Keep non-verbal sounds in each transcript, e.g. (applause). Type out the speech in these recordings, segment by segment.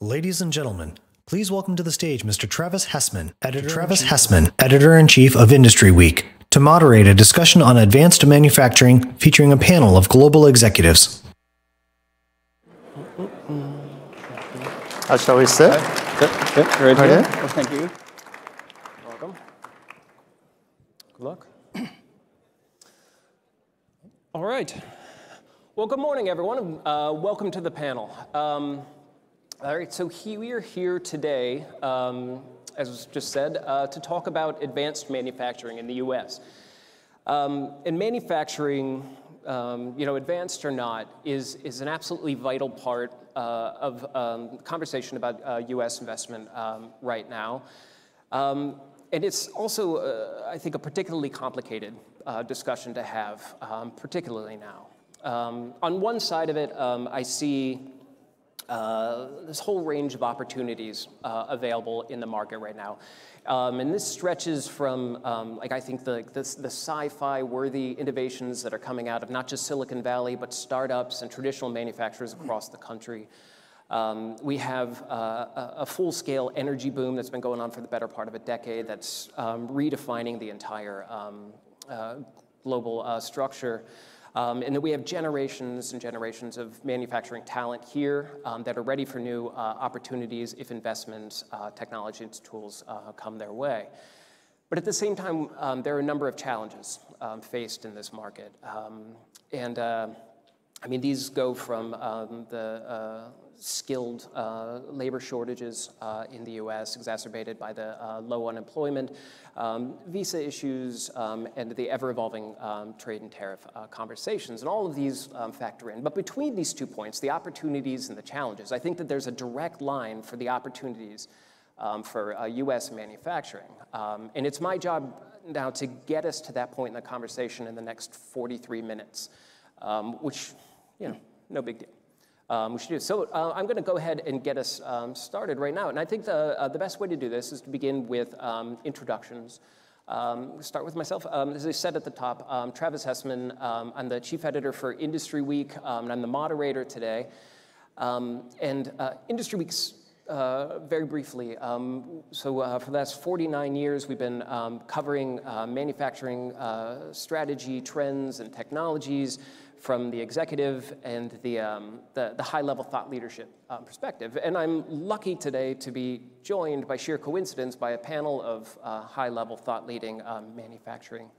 Ladies and gentlemen, please welcome to the stage Mr. Travis Hessman, editor Travis Hessman, editor-in-chief of IndustryWeek, to moderate a discussion on advanced manufacturing featuring a panel of global executives. How shall we sit? Yep, yep, right Right here. here? Well, thank you. Welcome. Good luck. All right. Well, good morning, everyone. Uh, welcome to the panel. Um, all right, so he, we are here today, um, as was just said, uh, to talk about advanced manufacturing in the U.S. Um, and manufacturing, um, you know, advanced or not, is, is an absolutely vital part uh, of um, conversation about uh, U.S. investment um, right now. Um, and it's also, uh, I think, a particularly complicated uh, discussion to have, particularly now. On one side of it, I see uh, this whole range of opportunities uh, available in the market right now. Um, and this stretches from, um, like, I think the, the, the sci-fi worthy innovations that are coming out of not just Silicon Valley, but startups and traditional manufacturers across the country. Um, we have uh, a, a full-scale energy boom that's been going on for the better part of a decade that's um, redefining the entire um, uh, global uh, structure. Um, and then we have generations and generations of manufacturing talent here um, that are ready for new uh, opportunities if investments, uh, technology, and tools uh, come their way. But at the same time, um, there are a number of challenges um, faced in this market. Um, and uh, I mean, these go from um, the uh, skilled uh, labor shortages uh, in the US, exacerbated by the uh, low unemployment, um, visa issues, um, and the ever evolving um, trade and tariff uh, conversations. And all of these um, factor in. But between these two points, the opportunities and the challenges, I think that there's a direct line for the opportunities um, for uh, US manufacturing. Um, and it's my job now to get us to that point in the conversation in the next 43 minutes, which, you know, no big deal. Um, we should do. So uh, I'm going to go ahead and get us um, started right now. And I think the, uh, the best way to do this is to begin with um, introductions. Um, start with myself. Um, as I said at the top, um, Travis Hessman. I'm the chief editor for IndustryWeek, and I'm the moderator today. And uh, IndustryWeek's uh, very briefly. Um, so uh, for the last 49 years, we've been um, covering uh, manufacturing uh, strategy, trends, and technologies from the executive and the, um, the, the high-level thought leadership uh, perspective. And I'm lucky today to be joined by sheer coincidence by a panel of uh, high-level thought-leading um, manufacturing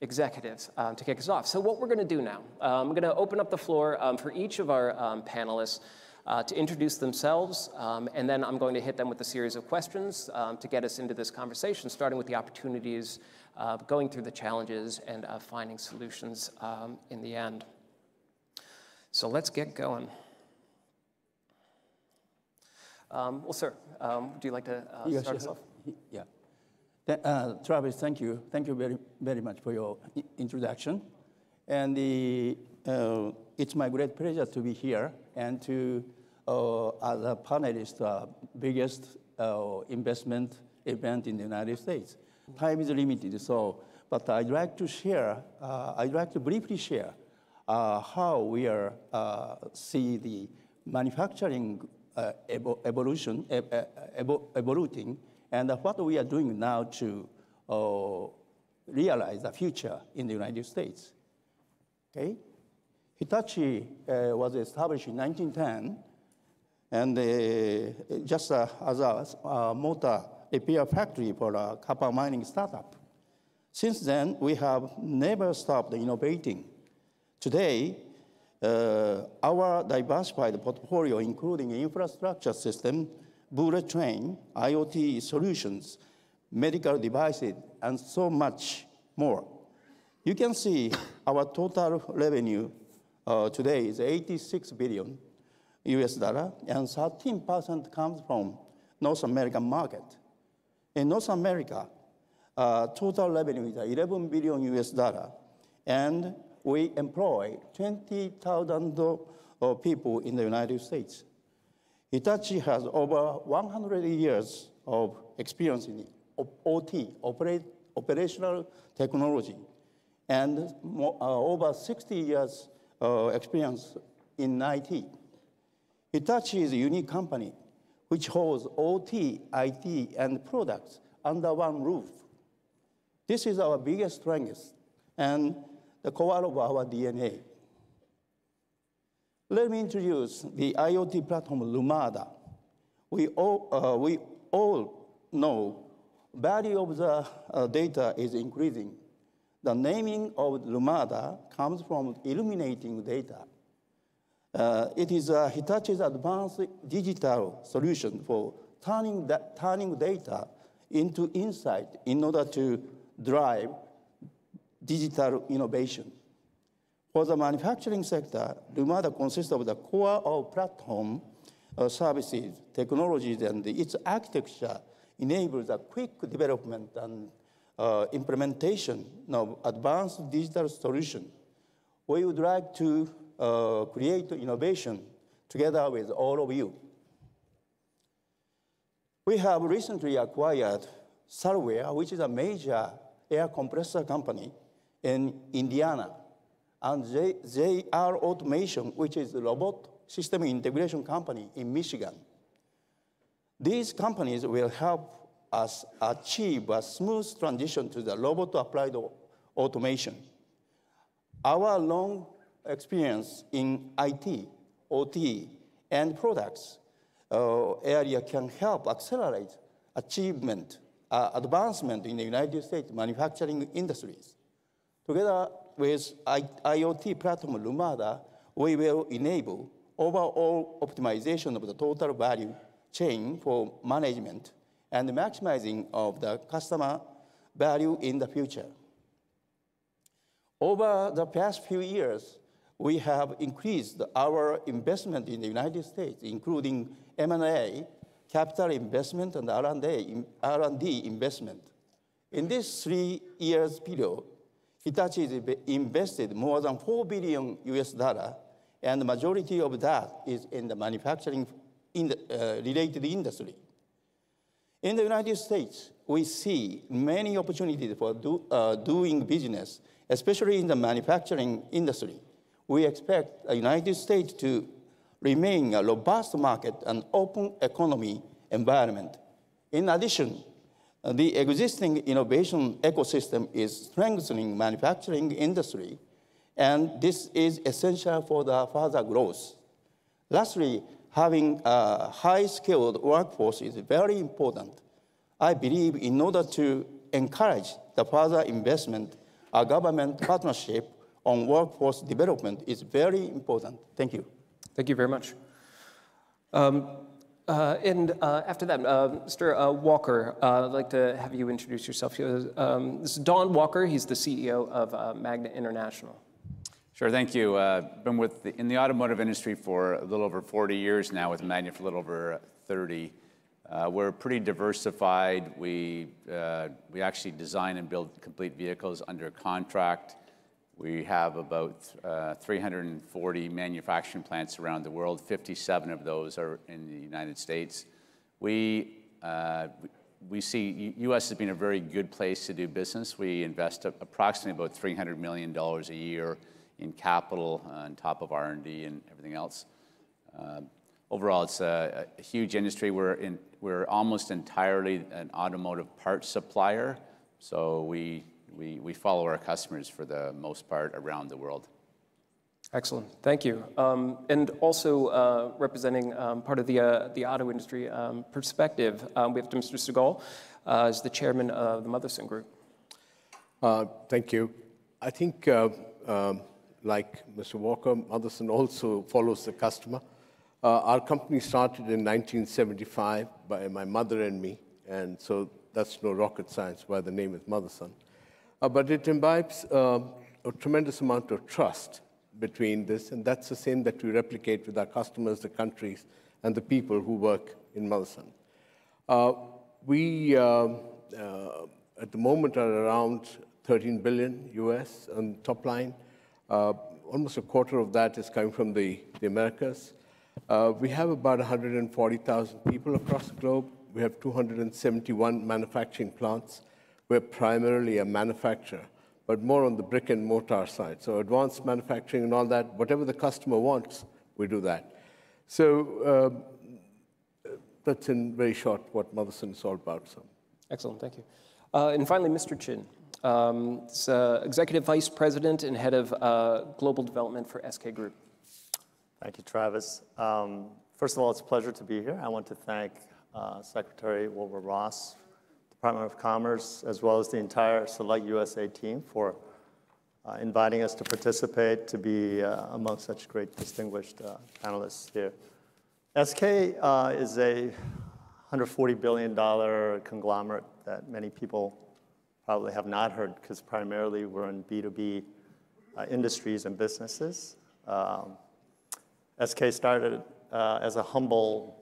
executives um, to kick us off. So what we're going to do now, um, I'm going to open up the floor um, for each of our um, panelists uh, to introduce themselves, um, and then I'm going to hit them with a series of questions um, to get us into this conversation, starting with the opportunities, uh, going through the challenges, and uh, finding solutions um, in the end. So let's get going. Um, well, sir, um, would you like to uh, Yes, start yes. us off? Yeah. Uh, Travis, thank you. Thank you very, very much for your introduction. And the, uh, it's my great pleasure to be here and to, uh, as a panelist, uh, biggest uh, investment event in the United States. Time is limited, so, but I'd like to share, uh, I'd like to briefly share how we are uh, see the manufacturing uh, evo- evolution, evo- evolving, and what we are doing now to uh, realize the future in the United States. Okay? Hitachi uh, was established in 1910, and uh, just uh, as a uh, motor repair factory for a copper mining startup. Since then, we have never stopped innovating. Today, uh, our diversified portfolio, including infrastructure system, bullet train, IoT solutions, medical devices, and so much more. You can see our total revenue uh, today is 86 billion US dollar, and 13% comes from North American market. In North America, uh, total revenue is 11 billion US dollar, and we employ 20,000 uh, people in the United States. Hitachi has over 100 years of experience in OT, operational technology, and uh, over 60 years uh, experience in IT. Hitachi is a unique company which holds OT, IT, and products under one roof. This is our biggest strength and the core of our DNA. Let me introduce the IoT platform Lumada. We all, uh, we all know value of the uh, data is increasing. The naming of Lumada comes from illuminating data. Uh, it is uh, Hitachi's advanced digital solution for turning, that, turning data into insight in order to drive digital innovation. For the manufacturing sector, Lumada consists of the core of platform uh, services, technologies, and its architecture enables a quick development and uh, implementation of advanced digital solutions. We would like to uh, create innovation together with all of you. We have recently acquired Sullair, which is a major air compressor company in Indiana, and JR Automation, which is a robot system integration company in Michigan. These companies will help us achieve a smooth transition to the robot applied automation. Our long experience in IT, OT, and products uh, area can help accelerate achievement, uh, advancement in the United States manufacturing industries. Together with IoT platform Lumada, we will enable overall optimization of the total value chain for management and maximizing of the customer value in the future. Over the past few years, we have increased our investment in the United States, including M&A, capital investment, and R&D investment. In this three years period, Hitachi invested more than 4 billion US dollar, and the majority of that is in the manufacturing in the, uh, related industry. In the United States, we see many opportunities for do, uh, doing business, especially in the manufacturing industry. We expect the United States to remain a robust market and open economy environment. In addition, the existing innovation ecosystem is strengthening manufacturing industry, and this is essential for the further growth. Lastly, having a high-skilled workforce is very important. I believe in order to encourage the further investment, a government partnership on workforce development is very important. Thank you. Thank you very much. Um, uh, and uh, after that, uh, Mr. Uh, Walker, uh, I'd like to have you introduce yourself. Um, this is Don Walker. He's the CEO of uh, Magna International. Sure, thank you. Been with the, in the automotive industry for a little over 40 years now, with Magna for a little over 30. we're pretty diversified. We, we actually design and build complete vehicles under contract. We have about uh, 340 manufacturing plants around the world. 57 of those are in the United States. We, uh, we see U.S. has been a very good place to do business. We invest approximately about $300 million a year in capital on top of R&D and everything else. Uh, overall, it's a, a, huge industry. We're, in, we're almost entirely an automotive parts supplier. So we we, we follow our customers for the most part around the world. Excellent, thank you. Um, and also uh, representing um, part of the, uh, the auto industry um, perspective, um, we have Mr. Sehgal uh, as the chairman of the Motherson Group. Uh, thank you. I think, uh, um, like Mr. Walker, Motherson also follows the customer. Uh, our company started in 1975 by my mother and me, and so that's no rocket science why the name is Motherson. Uh, but it imbibes uh, a tremendous amount of trust between this, and that's the same that we replicate with our customers, the countries, and the people who work in Motherson. Uh, we, uh, uh, at the moment, are around 13 billion US on top line. Uh, almost a quarter of that is coming from the, the Americas. we have about 140,000 people across the globe. We have 271 manufacturing plants. We're primarily a manufacturer, but more on the brick and mortar side. So advanced manufacturing and all that, whatever the customer wants, we do that. So uh, that's in very short what Motherson is all about. So. Excellent, thank you. Uh, and finally, Mr. Chin, um, uh, Executive Vice President and Head of uh, Global Development for SK Group. Thank you, Travis. Um, first of all, it's a pleasure to be here. I want to thank uh, Secretary Wilbur Ross, Department of Commerce, as well as the entire SelectUSA team for uh, inviting us to participate, to be uh, among such great distinguished uh, panelists here. SK uh, is a $140 billion conglomerate that many people probably have not heard because primarily we're in B2B uh, industries and businesses. Um, SK started uh, as a humble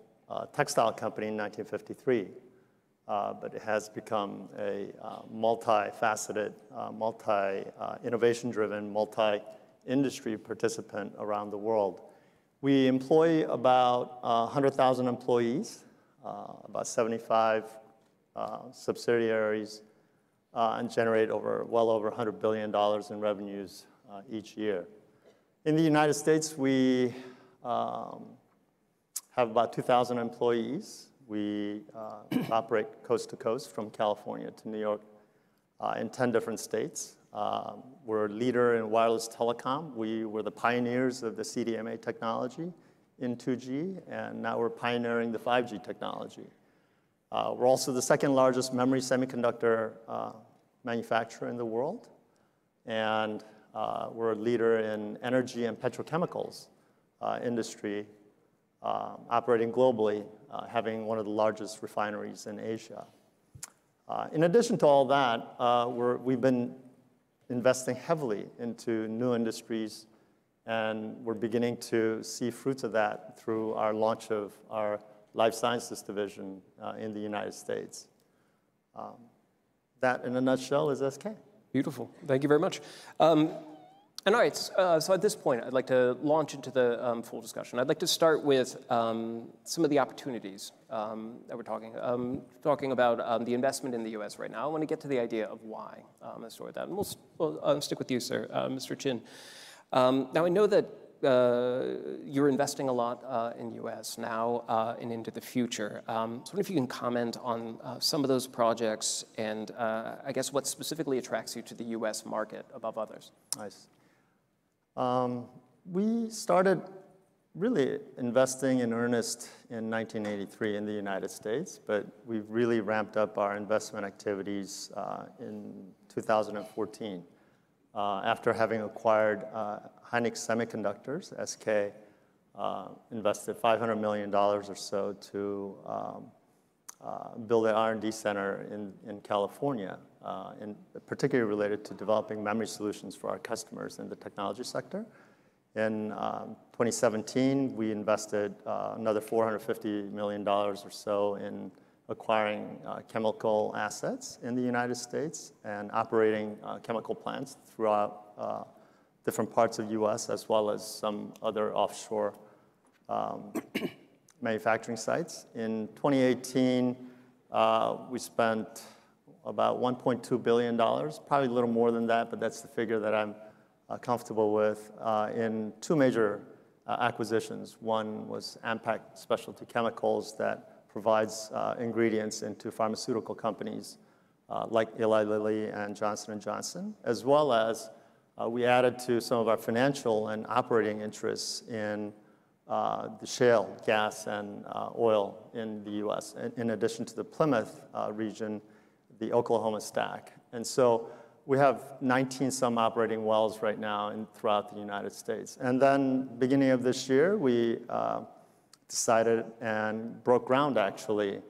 textile company in 1953. Uh, but it has become a uh, multifaceted, uh, multi-innovation-driven, multi-industry participant around the world. We employ about 100,000 employees, about 75 subsidiaries, and generate over, well over $100 billion in revenues each year. In the United States, we um, have about 2,000 employees. We uh, operate coast to coast from California to New York uh, in 10 different states. Um, we're a leader in wireless telecom. We were the pioneers of the CDMA technology in 2G, and now we're pioneering the 5G technology. Uh, we're also the second largest memory semiconductor uh, manufacturer in the world, and uh, we're a leader in energy and petrochemicals uh, industry operating globally, uh, having one of the largest refineries in Asia. Uh, in addition to all that, uh, we've been investing heavily into new industries, and we're beginning to see fruits of that through our launch of our life sciences division in the United States. Um, that, in a nutshell, is SK. Beautiful. Thank you very much. Um, and all right, uh, so at this point, I'd like to launch into the um, full discussion. I'd like to start with um, some of the opportunities um, that we're talking, um, talking about um, the investment in the U.S. right now. I want to get to the idea of why um, let's start with that. And we'll, we'll stick with you, sir, uh, Mr. Chin. now, I know that uh, you're investing a lot uh, in U.S. now uh, and into the future. Um, so I if you can comment on uh, some of those projects and uh, I guess what specifically attracts you to the U.S. market above others. Nice. Um, we started really investing in earnest in 1983 in the United States, but we've really ramped up our investment activities uh, in 2014. Uh, after having acquired uh, Hynix Semiconductors, SK uh, invested $500 million or so to um, uh, build an R&D center in, in California uh, in, particularly related to developing memory solutions for our customers in the technology sector. In um, 2017, we invested uh, another $450 million or so in acquiring uh, chemical assets in the United States and operating chemical plants throughout different parts of U.S. as well as some other offshore um, (coughs) manufacturing sites. In 2018, uh, we spent about $1.2 billion, probably a little more than that, but that's the figure that I'm uh, comfortable with, uh, in two major uh, acquisitions. One was Ampac Specialty Chemicals that provides uh, ingredients into pharmaceutical companies uh, like Eli Lilly and Johnson & Johnson, as well as uh, we added to some of our financial and operating interests in the shale gas and oil in the U.S., in, in addition to the Plymouth region the Oklahoma stack. And so we have 19 some operating wells right now in, throughout the United States. And then beginning of this year, we uh, decided and broke ground actually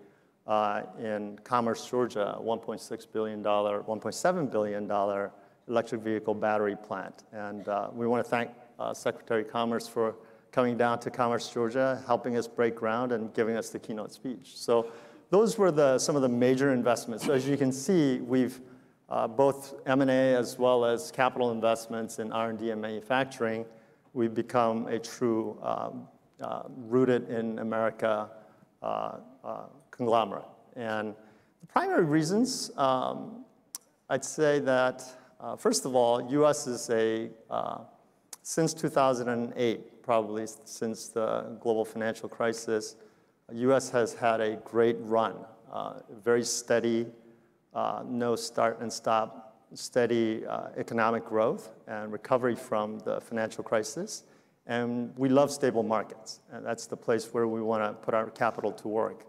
uh, in Commerce, Georgia, $1.6 billion, $1.7 billion electric vehicle battery plant. And uh, we want to thank uh, Secretary Commerce for coming down to Commerce, Georgia, helping us break ground and giving us the keynote speech. So those were the, some of the major investments. So as you can see, we've uh, both M&A as well as capital investments in R&D and manufacturing, we've become a true um, uh, rooted in America uh, uh conglomerate. And the primary reasons, um, I'd say that, uh, first of all, US is a, uh, since 2008, probably since the global financial crisis, U.S. has had a great run, uh, very steady, uh, no start and stop, steady uh, economic growth and recovery from the financial crisis. And we love stable markets, and that's the place where we want to put our capital to work.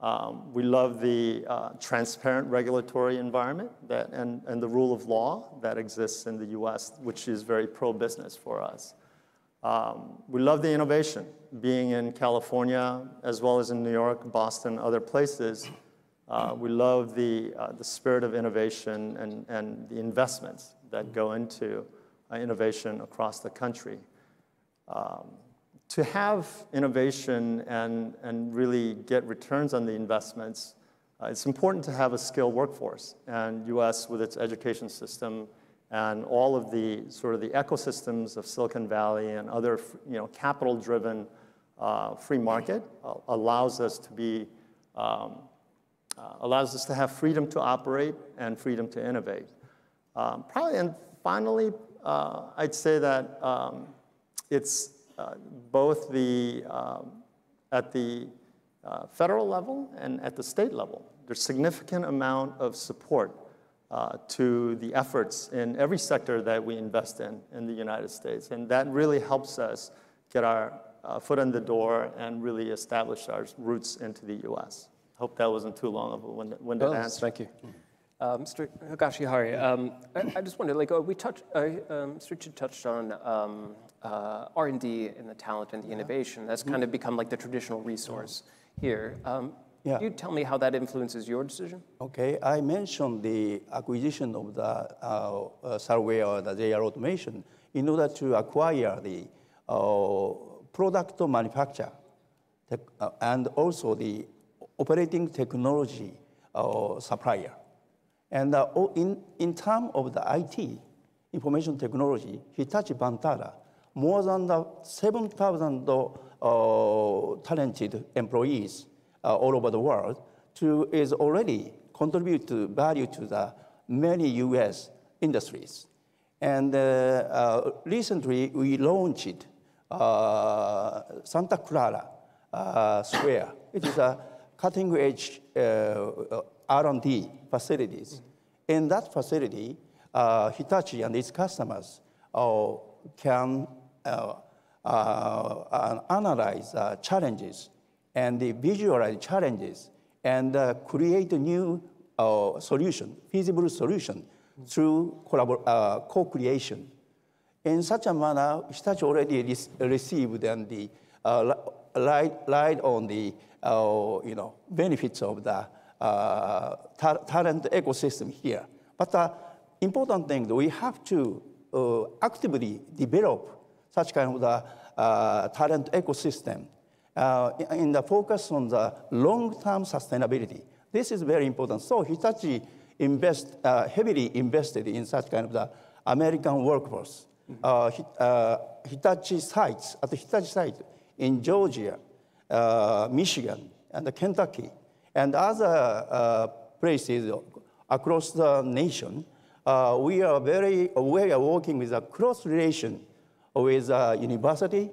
Um, we love the uh, transparent regulatory environment that, and, and the rule of law that exists in the US, which is very pro business for us. Um, we love the innovation, being in California as well as in New York, Boston, other places. Uh, we love the, uh, the spirit of innovation and, and the investments that go into uh, innovation across the country. Um, to have innovation and, and really get returns on the investments, uh, it's important to have a skilled workforce. And US, with its education system and all of the sort of the ecosystems of Silicon Valley and other you know, capital-driven uh, free market, uh, allows us to be um, uh, allows us to have freedom to operate and freedom to innovate. Um, probably, and finally, uh, I'd say that um, it's uh, both the, um, at the uh, federal level and at the state level. There's significant amount of support uh, to the efforts in every sector that we invest in in the United States. And that really helps us get our uh, foot in the door and really establish our roots into the US. Hope that wasn't too long of a winded oh, answer. Thank you. Uh, Mr. Higashihara, um, I, I, just wondered, like, uh, we touched, uh, um, Mr. Chu touched on um, uh, R&D and the talent and the innovation. That's kind of become like the traditional resource here. Um, yeah. Can you tell me how that influences your decision? Okay, I mentioned the acquisition of the uh, uh, Sullair, the JR automation, in order to acquire the uh, product manufacture uh, and also the operating technology uh, supplier. And uh, in, in terms of the IT, information technology, Hitachi Vantara, more than 7,000 uh, talented employees all over the world to, is already contribute to value to the many US industries. And uh, uh, recently we launched uh, Santa Clara Square. It is a cutting edge uh, uh R&D facilities. In that facility, uh, Hitachi and its customers uh, can uh, uh, analyze challenges and visualize challenges and create a new solution, feasible solution through co-creation. In such a manner, Hitachi already received and the, uh, lied on the uh, you know, benefits of the uh, ta talent ecosystem here. But the important thing, that we have to uh, actively develop such kind of the uh, talent ecosystem uh, in the focus on the long-term sustainability. This is very important. So Hitachi invest, uh, heavily invested in such kind of the American workforce. Uh, uh, Hitachi sites, at the Hitachi site in Georgia, uh, Michigan, and Kentucky, and other uh, places across the nation, uh, we are very we are working with a close relation with a university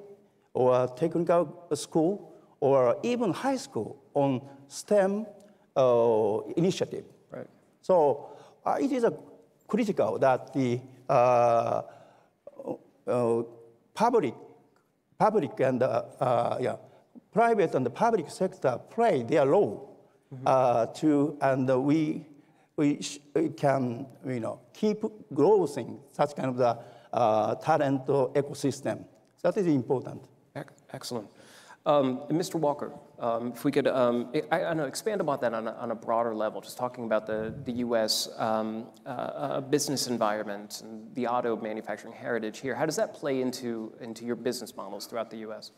or technical school or even high school on STEM uh, initiative. Right. So uh, it is a critical that the uh, public, public and yeah, private and the public sector play their role mm -hmm. to, and we, we, can, you know, keep growing such kind of the uh, talent ecosystem. That is important. Excellent. Um, Mr. Walker, um, if we could um, I, I know, expand about that on a, on a, broader level, just talking about the, the U.S. Um, uh, uh, business environment and the auto manufacturing heritage here. How does that play into, into your business models throughout the U.S.?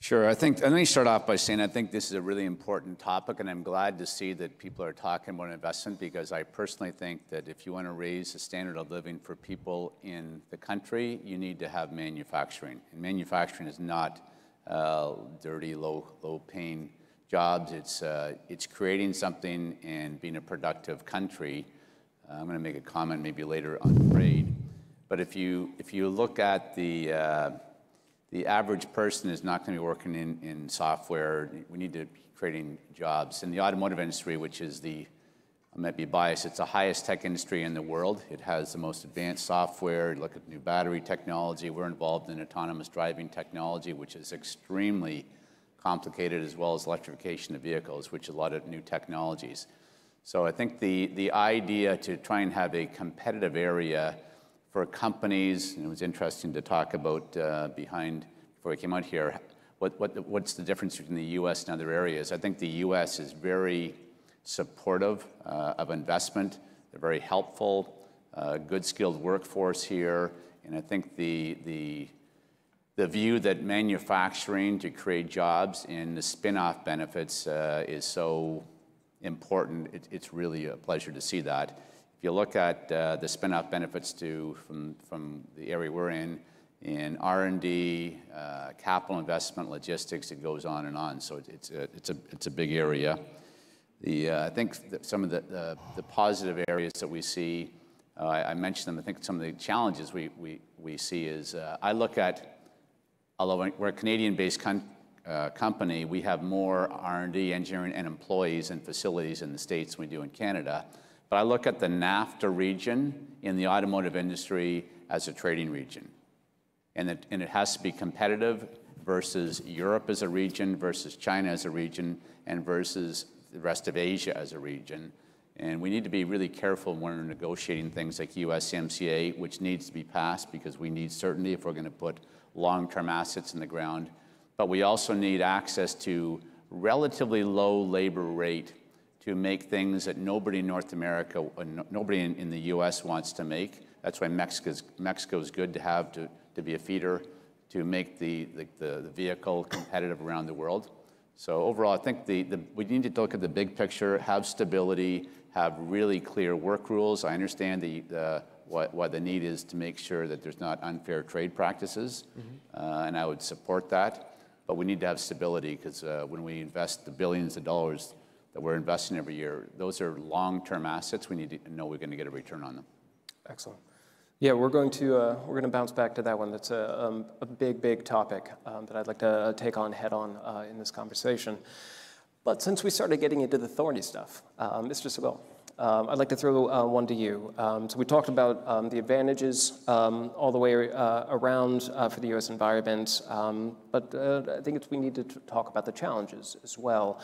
Sure. I think, let me start off by saying I think this is a really important topic, and I'm glad to see that people are talking about investment because I personally think that if you want to raise the standard of living for people in the country, you need to have manufacturing. And manufacturing is not uh, dirty, low, low-paying jobs. It's, uh, it's creating something and being a productive country. Uh, I'm going to make a comment maybe later on trade. But if you, if you look at the, uh, the average person is not going to be working in, in software. We need to be creating jobs. In the automotive industry, which is the, I might be biased, it's the highest tech industry in the world. It has the most advanced software. You look at new battery technology. We're involved in autonomous driving technology, which is extremely complicated, as well as electrification of vehicles, which is a lot of new technologies. So I think the, the idea to try and have a competitive area for companies, and it was interesting to talk about uh, behind, before we came out here, what, what, what's the difference between the US and other areas? I think the US is very supportive uh, of investment. They're very helpful, uh, good skilled workforce here. And I think the, the, the view that manufacturing to create jobs and the spin-off benefits uh, is so important. It, it's really a pleasure to see that. If you look at uh, the spin-off benefits to from the area we're in, in R&D, uh, capital investment, logistics, it goes on and on. So it, it's a it's a it's a big area. The uh, I think some of the, positive areas that we see, I, mentioned them. I think some of the challenges we we we see is I look at, although we're a Canadian-based company, we have more R&D, engineering, and employees and facilities in the States than we do in Canada. But I look at the NAFTA region in the automotive industry as a trading region. And it, and it has to be competitive versus Europe as a region, versus China as a region, and versus the rest of Asia as a region. And we need to be really careful when we're negotiating things like USMCA, which needs to be passed because we need certainty if we're going to put long-term assets in the ground but we also need access to relatively low labor rate to make things that nobody in North America, uh, nobody in, in the US wants to make. That's why Mexico's, Mexico's good to have to, to be a feeder to make the, the, the vehicle competitive around the world. So overall, I think the, the, we need to look at the big picture, have stability, have really clear work rules. I understand the, the what, what the need is to make sure that there's not unfair trade practices, mm -hmm. uh, and I would support that. But we need to have stability because uh, when we invest the billions of dollars that we're investing every year, those are long-term assets. We need to know we're going to get a return on them. Excellent. Yeah, we're going to uh, we're going to bounce back to that one. That's a, um, a big, big topic um, that I'd like to uh, take on head on uh, in this conversation. But since we started getting into the thorny stuff, Mr. Sehgal, um, I'd like to throw one to you. So we talked about the advantages all the way around for the U.S. environment, but I think we need to talk about the challenges as well.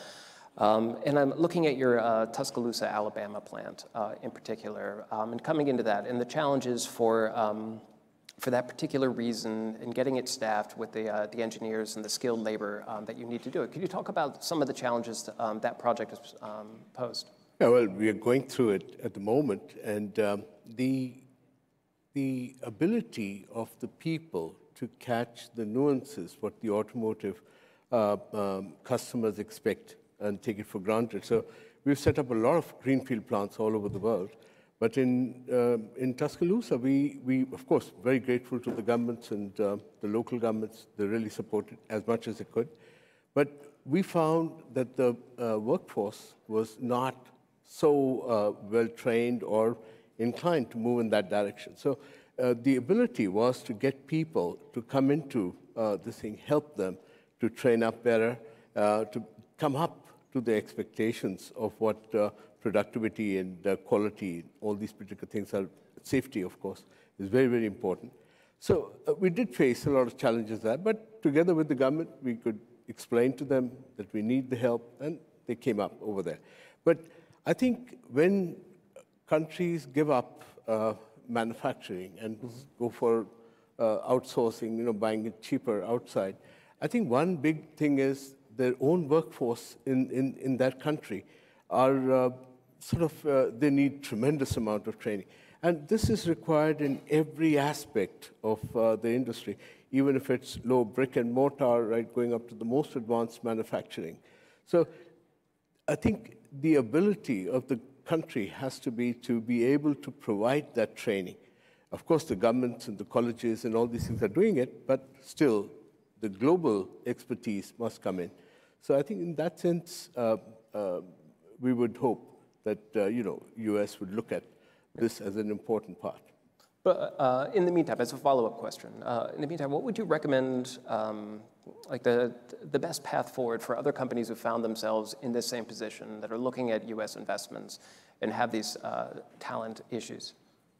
Um, and I'm looking at your uh, Tuscaloosa, Alabama plant uh, in particular, and coming into that, and the challenges for for that particular reason and getting it staffed with the, uh, the engineers and the skilled labor um, that you need to do it. Could you talk about some of the challenges um, that project has um, posed? Yeah, well, we are going through it at the moment, and um, the, the ability of the people to catch the nuances, what the automotive um, customers expect and take it for granted. So we've set up a lot of greenfield plants all over the world. But in, uh, in Tuscaloosa, we, we, of course, very grateful to the governments and uh, the local governments. They really supported as much as they could. But we found that the uh, workforce was not so uh, well trained or inclined to move in that direction. So uh, the ability was to get people to come into uh, this thing, help them to train up better, to come up to the expectations of what uh, productivity and uh, quality, all these particular things are, safety, of course, is very, very important. So we did face a lot of challenges there, but together with the government, we could explain to them that we need the help, and they came up over there. But I think when countries give up uh, manufacturing and mm -hmm. go for uh, outsourcing, you know, buying it cheaper outside, I think one big thing is their own workforce in, in, in that country are uh, sort of, uh, they need tremendous amount of training. And this is required in every aspect of uh, the industry, even if it's low brick and mortar, right, going up to the most advanced manufacturing. So I think the ability of the country has to be to be able to provide that training. Of course, the governments and the colleges and all these things are doing it, but still, the global expertise must come in. So I think in that sense, uh, uh, we would hope that, uh, you know, U.S. would look at this as an important part. But uh, in the meantime, as a follow-up question, uh, in the meantime, what would you recommend, um, like the the best path forward for other companies who found themselves in this same position that are looking at U.S. investments and have these uh, talent issues?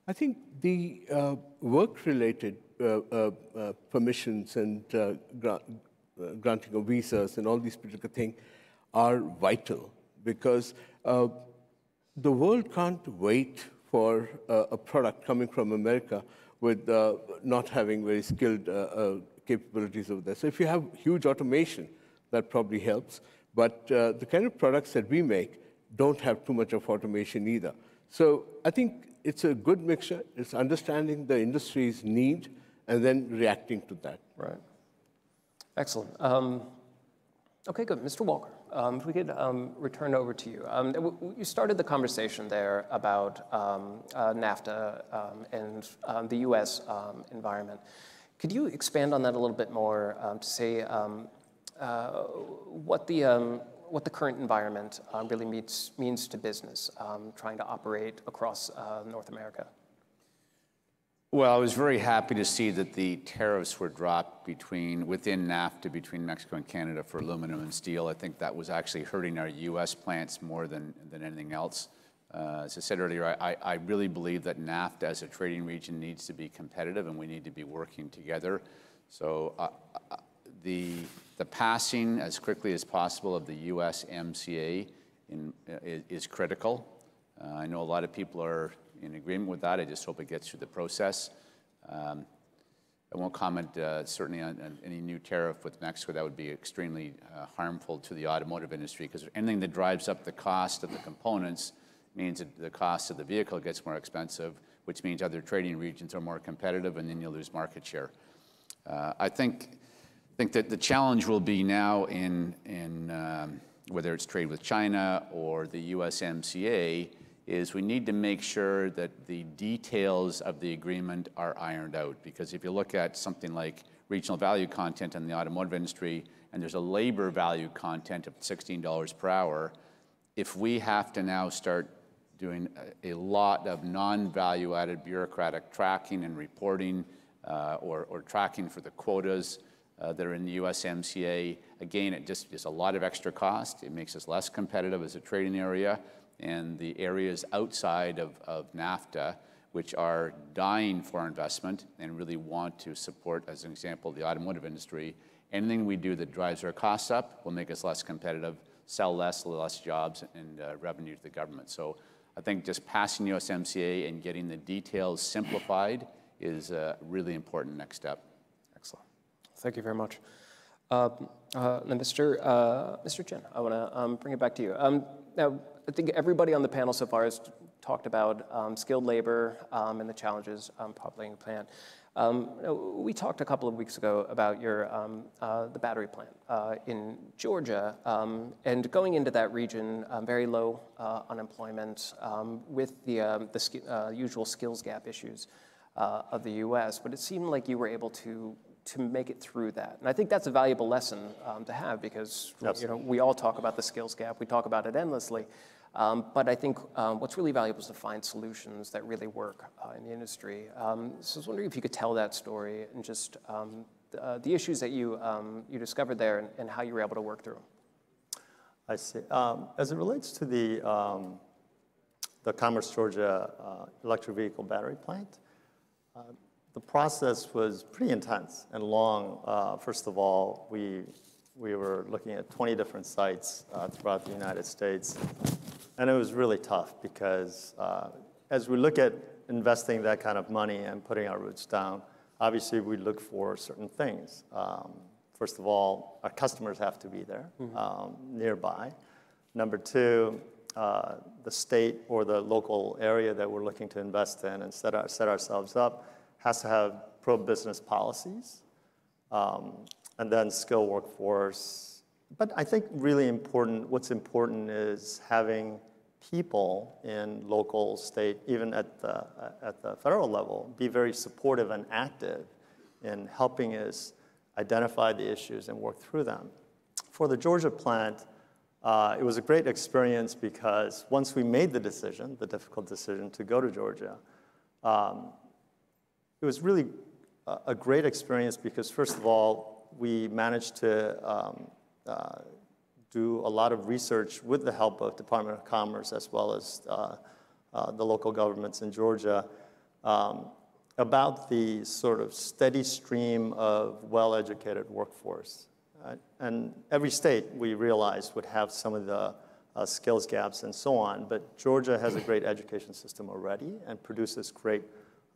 I think the uh, work-related uh, uh, uh permissions and uh, gra Uh, granting of visas and all these particular things are vital because uh, the world can't wait for uh, a product coming from America with not having very skilled capabilities over there. So if you have huge automation, that probably helps. But the kind of products that we make don't have too much of automation either. So I think it's a good mixture. It's understanding the industry's need and then reacting to that. Right. Excellent. Um, okay, good. Mr. Walker, um, if we could um, return over to you. Um, you started the conversation there about um, uh, NAFTA um, and the US environment. Could you expand on that a little bit more to say uh, what the what the current environment really means, means to business trying to operate across uh, North America? Well, I was very happy to see that the tariffs were dropped between within NAFTA between Mexico and Canada for aluminum and steel. I think that was actually hurting our U.S. plants more than, than anything else. Uh, as I said earlier, I, I really believe that NAFTA as a trading region needs to be competitive and we need to be working together. So uh, uh the, the passing as quickly as possible of the USMCA in, is, critical. I know a lot of people are in agreement with that. I just hope it gets through the process. Um, I won't comment uh, certainly on, on, any new tariff with Mexico. That would be extremely uh, harmful to the automotive industry because anything that drives up the cost of the components means that the cost of the vehicle gets more expensive, which means other trading regions are more competitive and then you lose market share. Uh, I think think that the challenge will be now in, in um, whether it's trade with China or the USMCA, is we need to make sure that the details of the agreement are ironed out. Because if you look at something like regional value content in the automotive industry, and there's a labor value content of $16 per hour, if we have to now start doing a, lot of non-value added bureaucratic tracking and reporting uh, or, or tracking for the quotas, uh, that are in the USMCA. Again, it just is a lot of extra cost. It makes us less competitive as a trading area. And the areas outside of, of NAFTA, which are dying for investment and really want to support, as an example, the automotive industry, anything we do that drives our costs up will make us less competitive, sell less, less jobs, and uh, revenue to the government. So I think just passing USMCA and getting the details simplified is a really important next step. Excellent. Thank you very much. Uh, uh, Mr. Mr. Chen, I want to um, bring it back to you. Um, now, I think everybody on the panel so far has talked about um, skilled labor um, and the challenges um, populating the plant. Um, we talked a couple of weeks ago about your um, uh, the battery plant uh, in Georgia, um, and going into that region, um, very low uh, unemployment with the, the uh, usual skills gap issues uh, of the U.S. But it seemed like you were able to to make it through that. And I think that's a valuable lesson um, to have because you know, we all talk about the skills gap, we talk about it endlessly. Um, but I think um, what's really valuable is to find solutions that really work uh, in the industry. Um, so I was wondering if you could tell that story and just um, the, uh, the, issues that you, um, you discovered there and, and, how you were able to work through them. I see. as it relates to the, the Commerce, Georgia uh, electric vehicle battery plant, uh, the process was pretty intense and long. Uh, first of all, we, we were looking at 20 different sites uh, throughout the United States. And it was really tough because uh, as we look at investing that kind of money and putting our roots down, obviously we look for certain things. Um, first of all, our customers have to be there mm-hmm. um, nearby. Number two, uh, the state or the local area that we're looking to invest in and set, our, set ourselves up has to have pro-business policies, um, and then skilled workforce. But I think really important, what's important is having people in local, state, even at the, at the federal level, be very supportive and active in helping us identify the issues and work through them. For the Georgia plant, uh, it was a great experience because once we made the decision, the difficult decision to go to Georgia, um, it was really a, a great experience because, first of all, we managed to um, uh, do a lot of research with the help of Department of Commerce as well as uh, uh, the local governments in Georgia um, about the sort of steady stream of well-educated workforce. Uh, and every state, we realized, would have some of the uh, skills gaps and so on, but Georgia has a great education system already and produces great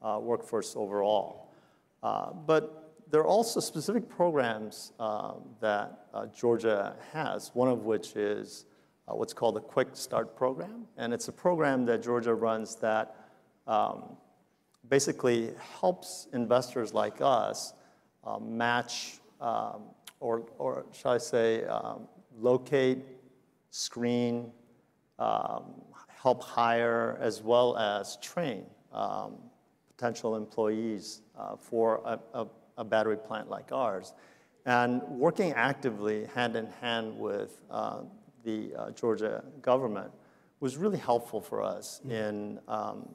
uh, workforce overall. Uh, but there are also specific programs um, that uh, Georgia has, one of which is uh, what's called the Quick Start Program. And it's a program that Georgia runs that um, basically helps investors like us uh, match um, or, or shall I say, um, locate, screen, um, help hire, as well as train potential employees uh, for a, a, a, battery plant like ours. And working actively hand in hand with uh, the uh, Georgia government was really helpful for us mm-hmm. in um,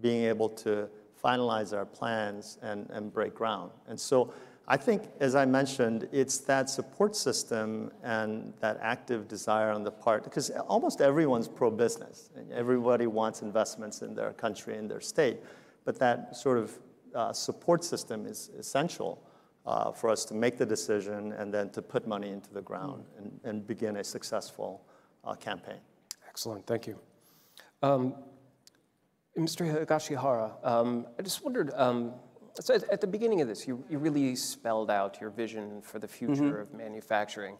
being able to finalize our plans and, and break ground. And so I think, as I mentioned, it's that support system and that active desire on the part, because almost everyone's pro-business. and Everybody wants investments in their country, in their state. But that sort of uh, support system is essential uh, for us to make the decision and then to put money into the ground mm. and, and begin a successful uh, campaign. Excellent, thank you. Um, Mr. Higashihara, um, I just wondered, um, so at, at, the beginning of this, you, you really spelled out your vision for the future mm -hmm. of manufacturing.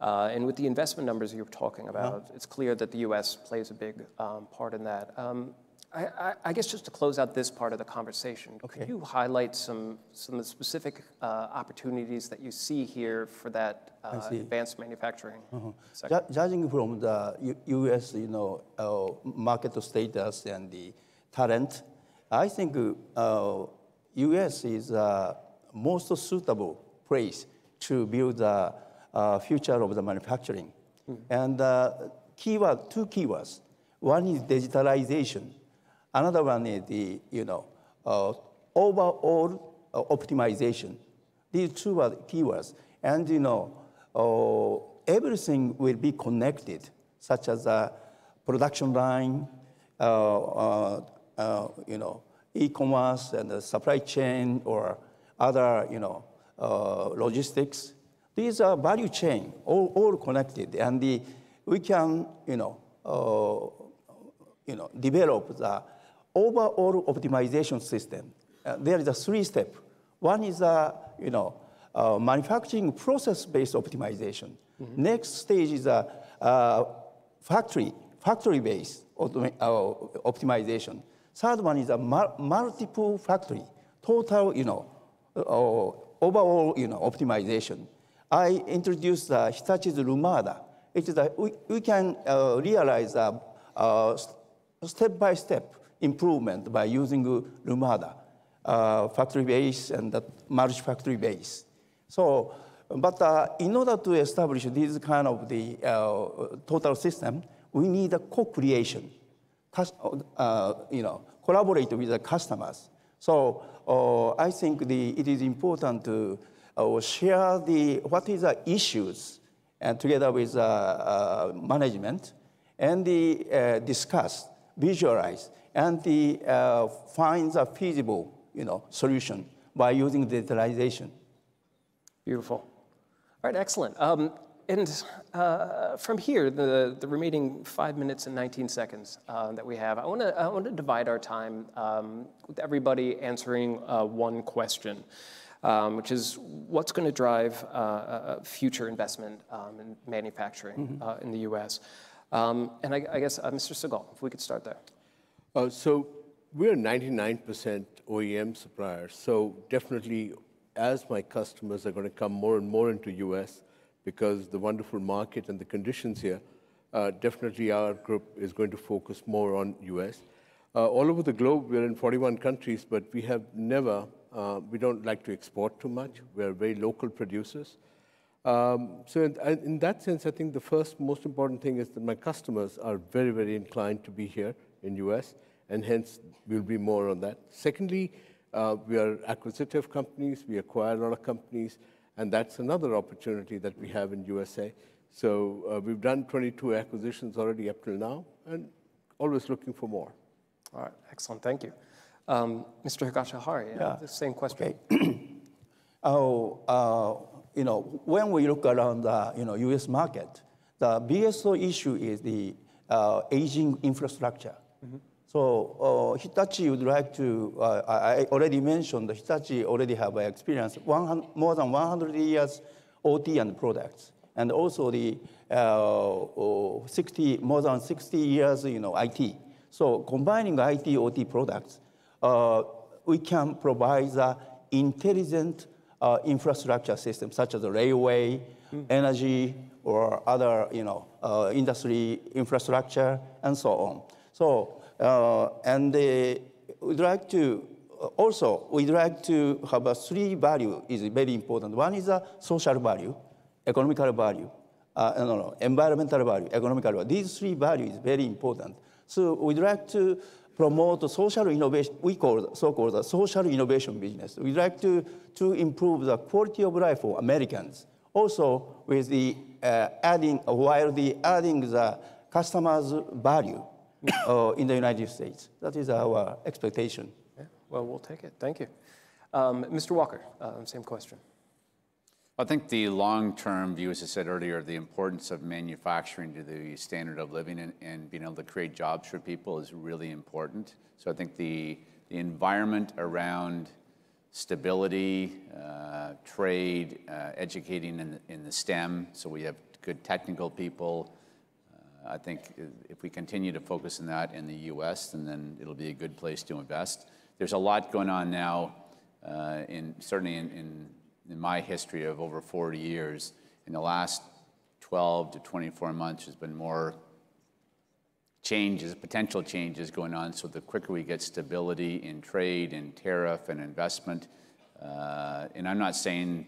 Uh, and with the investment numbers you were talking about, uh -huh. it's clear that the U.S. plays a big um, part in that. Um, I, I, guess just to close out this part of the conversation, okay. could you highlight some, some of the specific uh, opportunities that you see here for that uh, advanced manufacturing uh -huh. Judging from the U U.S., you know, uh, market status and the talent, I think U.S. Uh, is the most suitable place to build the uh, future of the manufacturing. Mm -hmm. And keyword, two keywords. One is digitalization Another one is the, you know, uh, overall uh, optimization. These two are the keywords. And, you know, uh, everything will be connected, such as a production line, uh, uh, uh, you know, e-commerce and the supply chain or other, you know, logistics. These are value chain, all, all connected. And the, we can, you know, you know, develop the overall optimization system. Uh, there is a three step. One is a you know uh, manufacturing process-based optimization. Mm -hmm. Next stage is a uh, factory factory-based uh, optimization. Third one is a multiple factory total you know uh, overall you know optimization. I introduced uh, Hitachi's Lumada. It is a, we, we can realize a step by step improvement by using Lumada, uh, factory base and the multi-factory base. So, but uh, in order to establish this kind of the uh, total system, we need a co-creation, uh, you know, collaborate with the customers. So uh, I think the, it is important to uh, share the, what is the issues and together with management and the, discuss, visualize, and the, uh, finds a feasible you know, solution by using digitalization. Beautiful. All right, excellent. Um, and uh, from here, the, the remaining five minutes and 19 seconds uh, that we have, I want to I wanna divide our time um, with everybody answering uh, one question, um, which is what's going to drive uh, uh, future investment um, in manufacturing mm -hmm. in the US? Um, and I, I guess, Mr. Sehgal, if we could start there. Uh, so we're 99% OEM suppliers. So definitely, as my customers are going to come more and more into US because the wonderful market and the conditions here, uh, definitely our group is going to focus more on US. Uh, all over the globe, we're in 41 countries, but we have never, uh, we don't like to export too much. We're very local producers. Um, so in, in, that sense, I think the first most important thing is that my customers are very, very inclined to be here in US, and hence we'll be more on that. Secondly, Uh, we are acquisitive companies. We acquire a lot of companies, and that's another opportunity that we have in USA. So uh, we've done 22 acquisitions already up till now, and always looking for more. All right, excellent, thank you. Um, Mr. Higashihara, uh, the same question. (clears throat) Oh, uh, you know, when we look around the you know, US market, the biggest issue is the uh, aging infrastructure. So uh, Hitachi would like to, uh, I already mentioned that Hitachi already have experience 100, more than 100 years OT and products, and also the uh, oh, 60, more than 60 years, you know, IT. So combining IT, OT products, uh, we can provide the intelligent uh, infrastructure system, such as the railway, energy, or other, you know, uh, industry infrastructure, and so on. So, uh, and uh, we'd like to, also, we'd like to have a three value is very important. One is a social value, economical value, uh, no, no, environmental value, economical value. These three values is very important. So we'd like to promote social innovation, we call so-called social innovation business. We'd like to, to improve the quality of life for Americans. Also with the uh, adding, while the adding the customers' value uh, (laughs) in the United States. That is our expectation. Yeah, well, we'll take it, thank you. Um, Mr. Walker, uh, same question. I think the long-term view, as I said earlier, the importance of manufacturing to the standard of living and, and being able to create jobs for people is really important. So I think the, the environment around stability, uh, trade, uh, educating in, in the STEM, so we have good technical people. I think if we continue to focus on that in the U.S., then, it'll be a good place to invest. There's a lot going on now, uh, in, certainly in, in, in my history of over 40 years. In the last 12 to 24 months, there's been more changes, potential changes going on. So the quicker we get stability in trade and tariff and investment, uh, and I'm not saying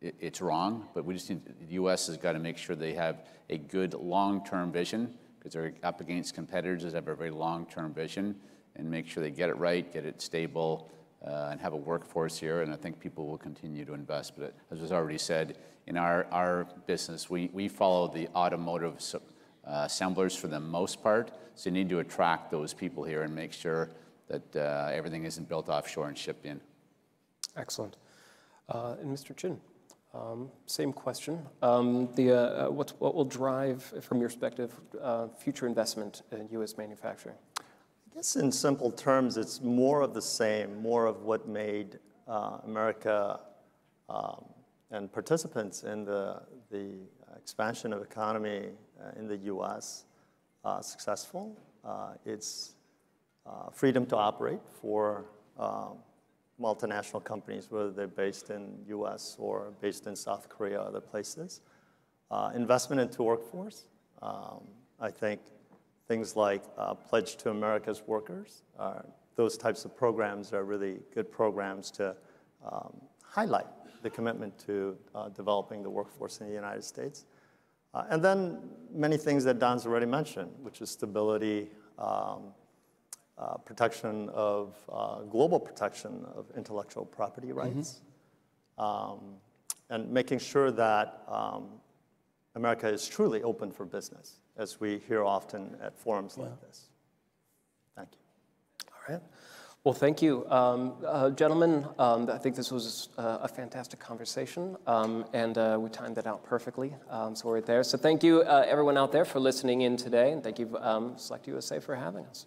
it, it's wrong, but we just need, the U.S. has got to make sure they have a good long-term vision because they're up against competitors that have a very long-term vision and make sure they get it right, get it stable, uh, and have a workforce here. And I think people will continue to invest. But as was already said, in our, our business, we, we follow the automotive uh, assemblers for the most part. So you need to attract those people here and make sure that uh, everything isn't built offshore and shipped in. Excellent. Uh, and Mr. Chin, um, same question. Um, the, uh, uh, what, what will drive, from your perspective, uh, future investment in U.S. manufacturing? I guess in simple terms, it's more of the same, more of what made uh, America um, and participants in the, the expansion of economy uh, in the U.S. Uh, successful. Uh, it's uh, freedom to operate for um, multinational companies, whether they're based in U.S. or based in South Korea or other places. Uh, investment into workforce. Um, I think things like uh, Pledge to America's Workers, uh, those types of programs are really good programs to um, highlight the commitment to uh, developing the workforce in the United States. Uh, and then many things that Don's already mentioned, which is stability, um, uh, protection of uh, global protection of intellectual property rights, um, and making sure that um, America is truly open for business, as we hear often at forums like this. Thank you. All right. Well, thank you. Um, uh, gentlemen, um, I think this was uh, a fantastic conversation, um, and uh, we timed it out perfectly, um, so we're there. So thank you, uh, everyone out there, for listening in today, and thank you, um, SelectUSA, for having us.